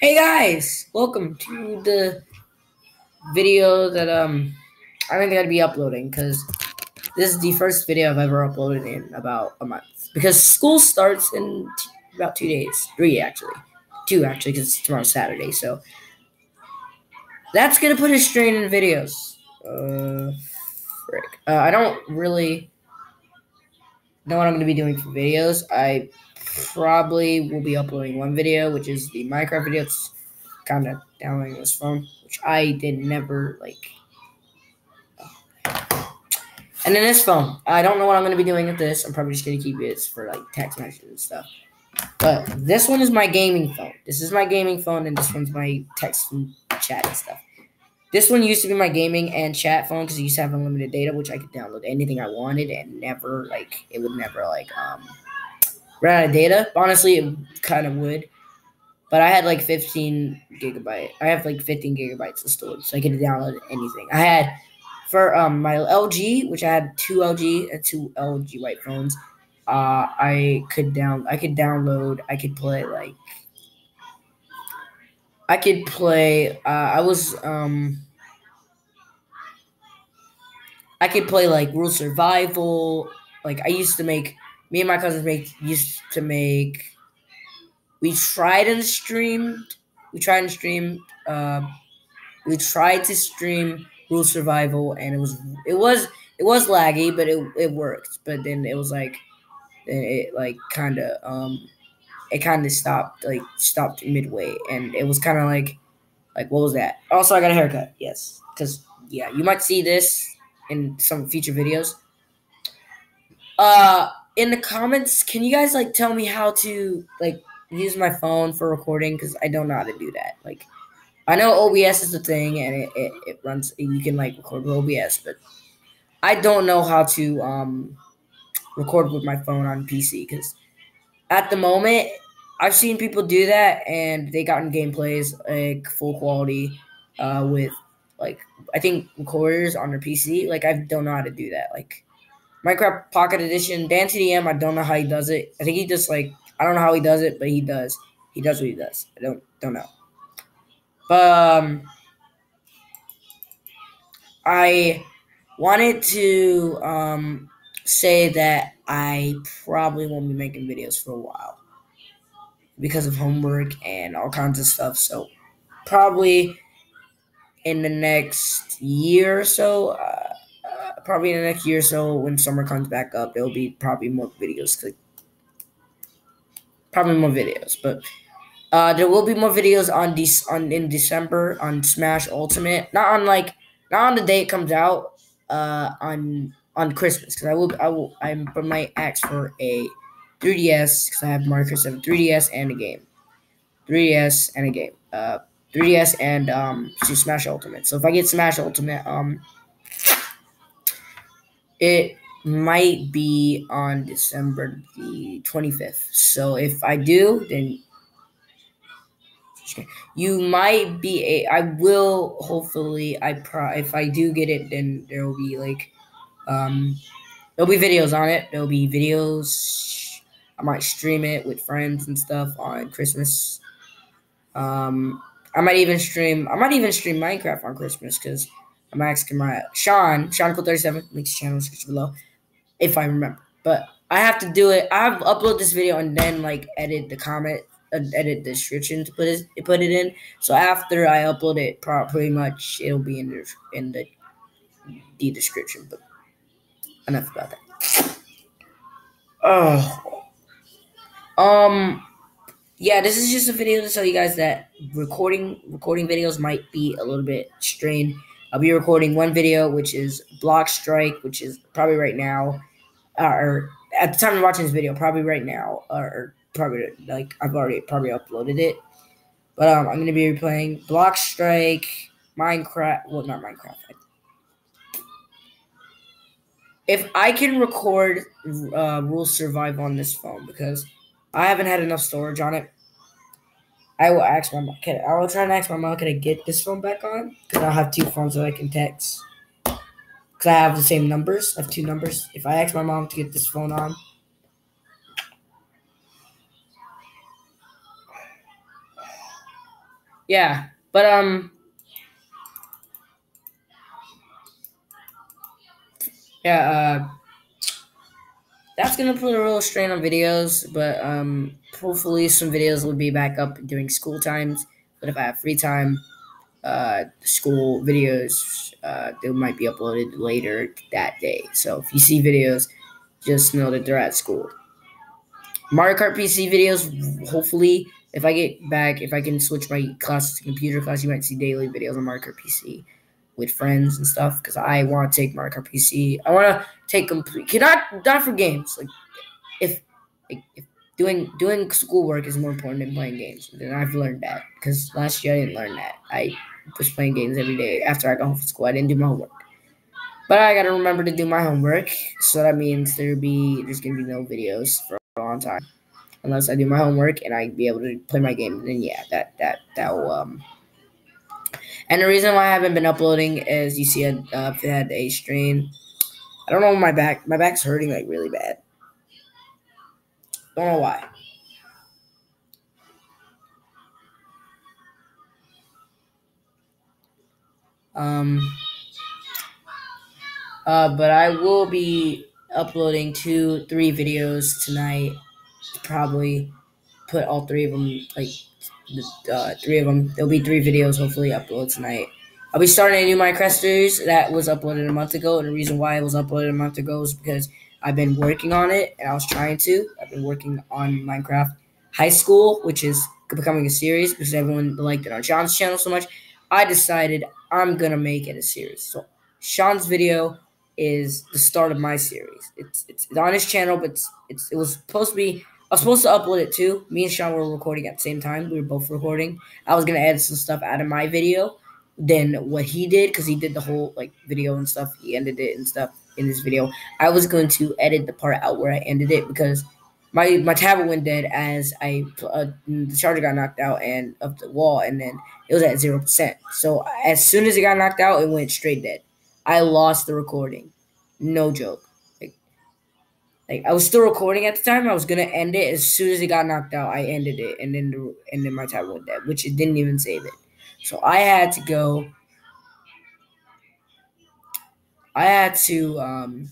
Hey guys, welcome to the video that um I think I'm gonna be uploading because this is the first video I've ever uploaded in about a month because school starts in about two days, three actually, two actually because tomorrow's Saturday, so that's gonna put a strain in videos. Uh, frick. Uh, I don't really know what I'm gonna be doing for videos. I probably will be uploading one video, which is the Minecraft video. It's kind of downloading this phone, which I did never like. And then this phone, I don't know what I'm gonna be doing with this. I'm probably just gonna keep it for like text messages and stuff. But this one is my gaming phone. This is my gaming phone, and this one's my text and chat and stuff. This one used to be my gaming and chat phone because it used to have unlimited data, which I could download anything I wanted and never like it would never like um ran out of data. Honestly, it kind of would. But I had like 15 gigabyte. I have like 15 gigabytes of storage, so I could download anything. I had for um my LG, which I had two LG and two LG white phones. Uh, I could down. I could download. I could play like. I could play. Uh, I was um. I could play like Rule Survival. Like I used to make me and my cousins make used to make. We tried and streamed. We tried and streamed. Uh, we tried to stream Rule Survival, and it was it was it was laggy, but it it worked. But then it was like, it like kind of um, it kind of stopped like stopped midway, and it was kind of like, like what was that? Also, I got a haircut. Yes, because yeah, you might see this in some future videos. Uh, in the comments, can you guys like tell me how to like use my phone for recording? Because I don't know how to do that. Like, I know OBS is the thing, and it, it, it runs. You can like record with OBS, but I don't know how to um record with my phone on PC. Because at the moment, I've seen people do that, and they gotten gameplays like full quality, uh, with like I think recorders on their PC. Like I don't know how to do that. Like Minecraft Pocket Edition, Dan TDM, I don't know how he does it. I think he just like I don't know how he does it, but he does. He does what he does. I don't don't know. But um I wanted to um say that I probably won't be making videos for a while because of homework and all kinds of stuff. So probably in the next year or so, probably in the next year or so, when summer comes back up, there will be probably more videos. Probably more videos, but uh, there will be more videos on this on in December on Smash Ultimate. Not on like not on the day it comes out. Uh, on on Christmas because I will I will I might ask for a 3DS because I have Mario 7 3DS and a game, 3DS and a game. Uh, 3DS and um Smash Ultimate. So if I get Smash Ultimate, um it might be on December the 25th. So if I do, then you might be a I will hopefully I pro if I do get it then there will be like um there'll be videos on it. There'll be videos I might stream it with friends and stuff on Christmas. Um I might even stream. I might even stream Minecraft on Christmas because I'm asking my Sean, Sean Cool 37, links channel description below, if I remember. But I have to do it. I have upload this video and then like edit the comment, uh, edit the description to put it put it in. So after I upload it, pretty much it'll be in the in the the description. But enough about that. Oh, um yeah, this is just a video to tell you guys that recording recording videos might be a little bit strained. I'll be recording one video, which is Block Strike, which is probably right now, uh, or at the time of watching this video, probably right now, or probably like I've already probably uploaded it. But um, I'm gonna be replaying Block Strike, Minecraft. Well, not Minecraft. If I can record uh, Rule Survive on this phone, because I haven't had enough storage on it. I will ask my mom. Can, I will try and ask my mom. Can I get this phone back on? Because I'll have two phones that I can text. Because I have the same numbers. I have two numbers. If I ask my mom to get this phone on. yeah, but um, yeah, uh, that's gonna put a real strain on videos. But um, hopefully some videos will be back up during school times. But if I have free time, uh, school videos, uh, they might be uploaded later that day. So if you see videos, just know that they're at school. Mario Kart PC videos, hopefully, if I get back, if I can switch my class to computer class, you might see daily videos on Mario Kart PC with friends and stuff. Because I want to take Mario Kart PC. I want to take complete, cannot not for games. Like if, if doing doing schoolwork is more important than playing games, then I've learned that. Because last year I didn't learn that. I was playing games every day after I got home from school. I didn't do my homework. But I gotta remember to do my homework, so that means there be there's gonna be no videos for a long time, unless I do my homework and I be able to play my game. Then yeah, that that that will um. And the reason why I haven't been uploading is you see uh, had a strain. I don't know my back. My back's hurting like really bad. Don't know why. Um, uh, but I will be uploading two, three videos tonight. Probably put all three of them, like uh, three of them. There'll be three videos hopefully uploaded tonight. I'll be starting a new Minecraft series that was uploaded a month ago. And the reason why it was uploaded a month ago is because I've been working on it and I was trying to. I've been working on Minecraft High School, which is becoming a series because everyone liked it on Sean's channel so much. I decided I'm gonna make it a series. So Sean's video is the start of my series. It's it's, it's on his channel, but it's, it's it was supposed to be. I was supposed to upload it too. Me and Sean were recording at the same time. We were both recording. I was gonna add some stuff out of my video than what he did because he did the whole like video and stuff. He ended it and stuff in this video. I was going to edit the part out where I ended it because my my tablet went dead as I uh, the charger got knocked out and of the wall, and then it was at zero percent. So as soon as it got knocked out, it went straight dead. I lost the recording, no joke. Like, I was still recording at the time. I was gonna end it as soon as it got knocked out. I ended it, and then the, and then my tablet went dead, which it didn't even save it. So I had to go. I had to um,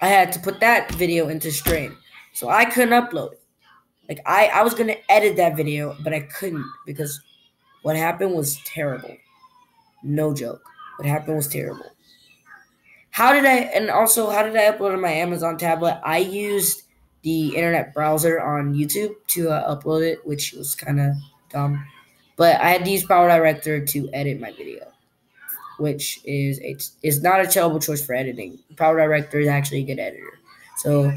I had to put that video into strain. So I couldn't upload it. Like I, I was gonna edit that video, but I couldn't because what happened was terrible. No joke. What happened was terrible. How did I and also how did I upload on my Amazon tablet? I used the internet browser on YouTube to uh, upload it, which was kind of dumb. But I had to use Power Director to edit my video, which is it's is not a terrible choice for editing. Power Director is actually a good editor. So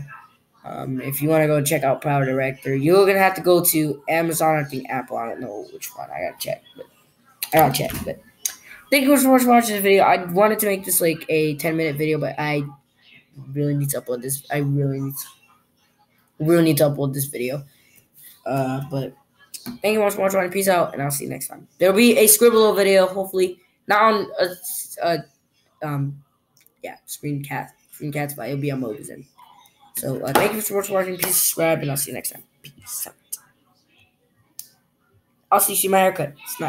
um, if you want to go check out Power Director, you're gonna have to go to Amazon. I think Apple. I don't know which one. I gotta check, but I gotta check. But thank you so much for watching this video. I wanted to make this like a 10 minute video, but I really need to upload this. I really need to, really need to upload this video. Uh, but thank you so much for watching. Peace out, and I'll see you next time. There'll be a scribble video, hopefully not on a, a um, yeah, screencast, screencast, but it'll be on Mobizen. So uh, thank you so much for watching. Please subscribe, and I'll see you next time. Peace out. You see my haircut. It's not